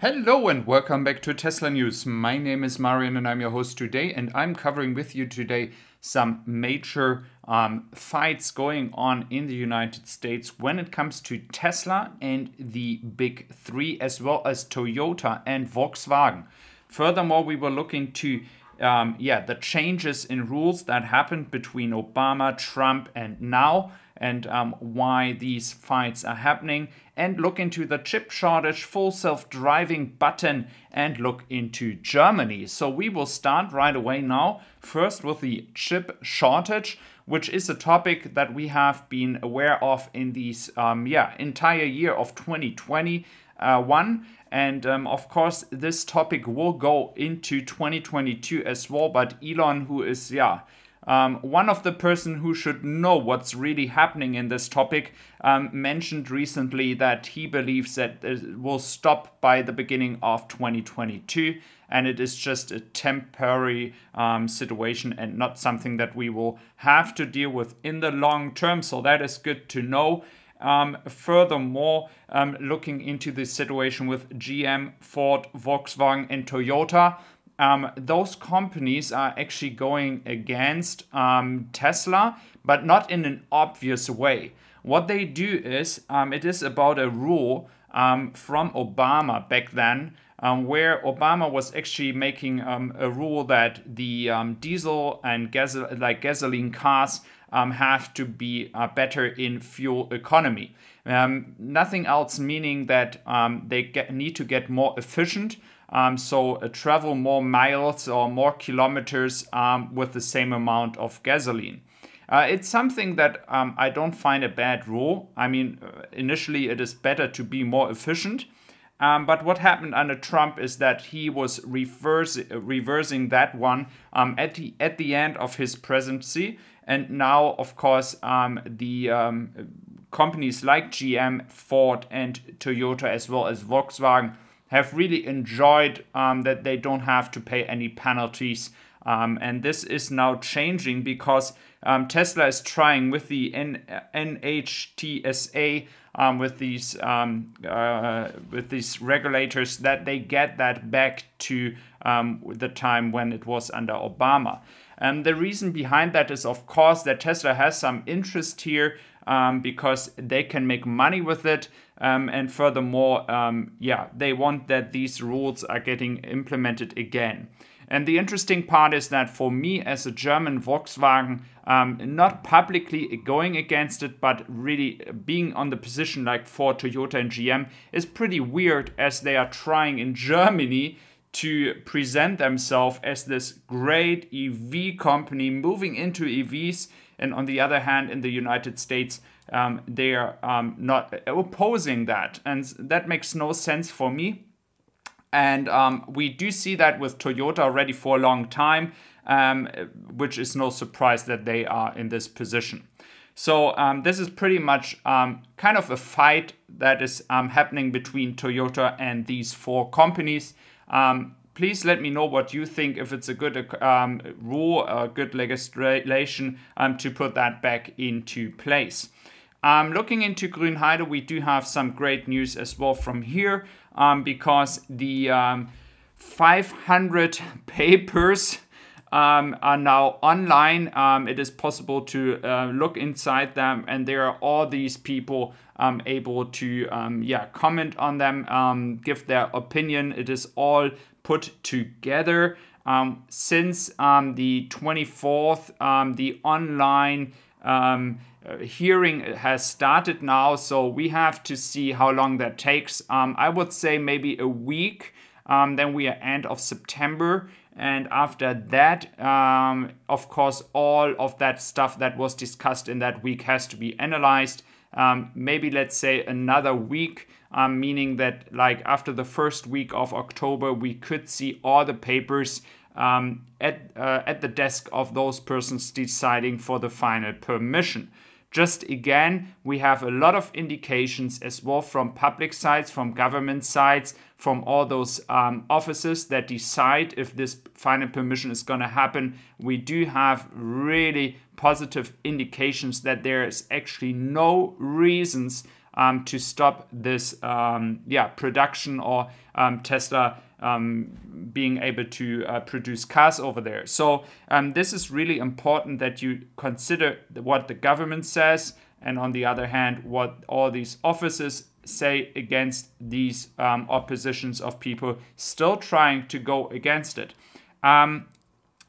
Hello and welcome back to Tesla News. My name is Marian and I'm your host today, and I'm covering with you today some major um, fights going on in the United States when it comes to Tesla and the big three, as well as Toyota and Volkswagen. Furthermore, we will look into um, yeah the changes in rules that happened between Obama, Trump, and now and um, why these fights are happening, and look into the chip shortage, full self driving button, and look into Germany. So we will start right away now, first with the chip shortage. Which is a topic that we have been aware of in these, um, yeah, entire year of 2021. Uh, and um, of course, this topic will go into 2022 as well. But Elon, who is, yeah, um, one of the person who should know what's really happening in this topic um, mentioned recently that he believes that it will stop by the beginning of 2022 and it is just a temporary um, situation and not something that we will have to deal with in the long term. So that is good to know. Um, furthermore, um, looking into the situation with GM, Ford, Volkswagen, and Toyota, um, those companies are actually going against um, Tesla, but not in an obvious way. What they do is, um, it is about a rule um, from Obama back then, um, where Obama was actually making um, a rule that the diesel and gas- like gasoline cars have to be uh, better in fuel economy. Nothing else meaning that they get, need to get more efficient um, so uh, travel more miles or more kilometers um, with the same amount of gasoline. Uh, it's something that um, I don't find a bad rule. I mean, uh, initially it is better to be more efficient. Um, but what happened under Trump is that he was reverse, reversing that one um, at the at the end of his presidency, and now, of course, um, the um, companies like GM, Ford, and Toyota, as well as Volkswagen, have really enjoyed um, that they don't have to pay any penalties. Um, and this is now changing because um, Tesla is trying with the N- NHTSA, um, with these um, uh, with these regulators, that they get that back to um, the time when it was under Obama. And the reason behind that is, of course, that Tesla has some interest here um, because they can make money with it. Um, and furthermore, um, yeah, they want that these rules are getting implemented again. And the interesting part is that for me, as a German Volkswagen, um, not publicly going against it, but really being on the position like for Toyota and GM is pretty weird as they are trying in Germany to present themselves as this great EV company moving into EVs and on the other hand, in the United States, um, they are um, not opposing that. And that makes no sense for me. And um, we do see that with Toyota already for a long time, um, which is no surprise that they are in this position. So um, this is pretty much um, kind of a fight that is happening between Toyota and these four companies. Um, please let me know what you think if it's a good um, rule, a good legislation um, to put that back into place. Um, looking into Grünheide, we do have some great news as well from here um, because the um, 500 papers um, are now online. Um, it is possible to uh, look inside them, and there are all these people um, able to um, yeah comment on them, um, give their opinion. It is all put together. Um, since the 24th, um, the online hearing has started now, so we have to see how long that takes. I would say maybe a week. Um, then we are end of September, and after that, of course, all of that stuff that was discussed in that week has to be analyzed. maybe let's say another week um, meaning that like after the first week of October, we could see all the papers um, at, uh, at the desk of those persons deciding for the final permission. Just again, we have a lot of indications as well from public sides, from government sides, from all those um, offices that decide if this final permission is going to happen. We do have really positive indications that there is actually no reasons um, to stop this um, yeah production or um, Tesla um, being able to uh, produce cars over there. So um, this is really important that you consider what the government says, and on the other hand, what all these offices say against these um, oppositions of people still trying to go against it. Um,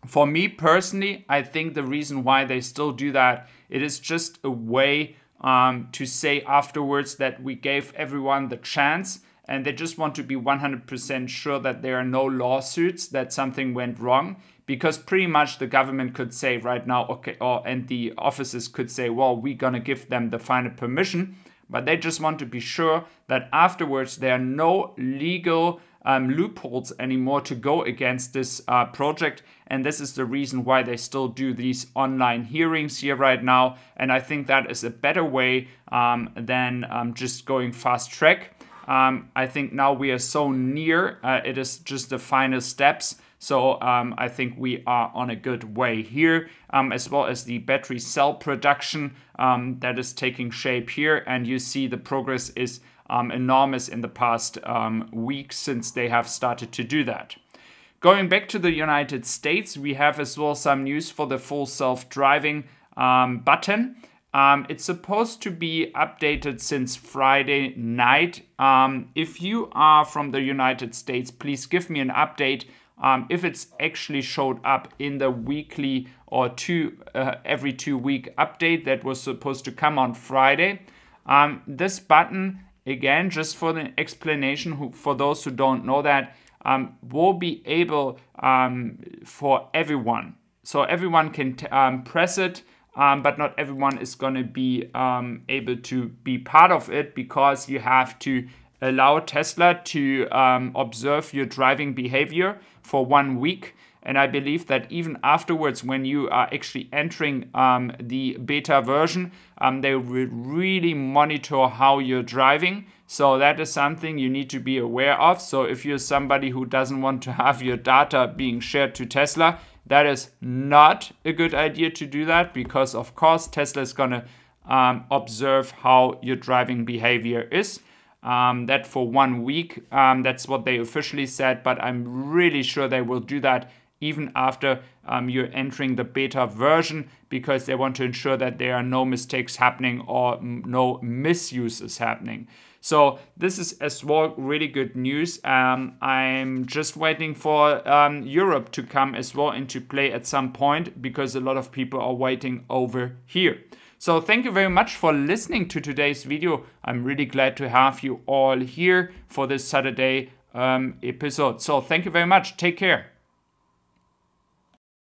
for me personally, I think the reason why they still do that, it is just a way um, to say afterwards that we gave everyone the chance and they just want to be 100% sure that there are no lawsuits that something went wrong because pretty much the government could say right now okay or and the offices could say well we're going to give them the final permission but they just want to be sure that afterwards there are no legal um, loopholes anymore to go against this uh, project. And this is the reason why they still do these online hearings here right now. And I think that is a better way um, than um, just going fast track. Um, I think now we are so near, uh, it is just the final steps. So um, I think we are on a good way here, um, as well as the battery cell production um, that is taking shape here. And you see the progress is um, enormous in the past um, week since they have started to do that. Going back to the United States, we have as well some news for the full self-driving button. Um, it's supposed to be updated since Friday night. Um, if you are from the United States, please give me an update um, if it's actually showed up in the weekly or two uh, every two week update that was supposed to come on Friday. Um, this button, again, just for the explanation who, for those who don't know that, um, will be able um, for everyone. So everyone can press it um, but not everyone is going to be um, able to be part of it because you have to allow Tesla to um, observe your driving behavior for one week. And I believe that even afterwards, when you are actually entering um, the beta version, um, they will really monitor how you're driving. So that is something you need to be aware of. So if you're somebody who doesn't want to have your data being shared to Tesla, that is not a good idea to do that because, of course, Tesla is going to um, observe how your driving behavior is. Um, that for one week, um, that's what they officially said, but I'm really sure they will do that even after um, you're entering the beta version because they want to ensure that there are no mistakes happening or no misuses happening. So this is as well really good news. Um, I'm just waiting for um, Europe to come as well into play at some point because a lot of people are waiting over here. So thank you very much for listening to today's video. I'm really glad to have you all here for this Saturday um, episode. So thank you very much. Take care.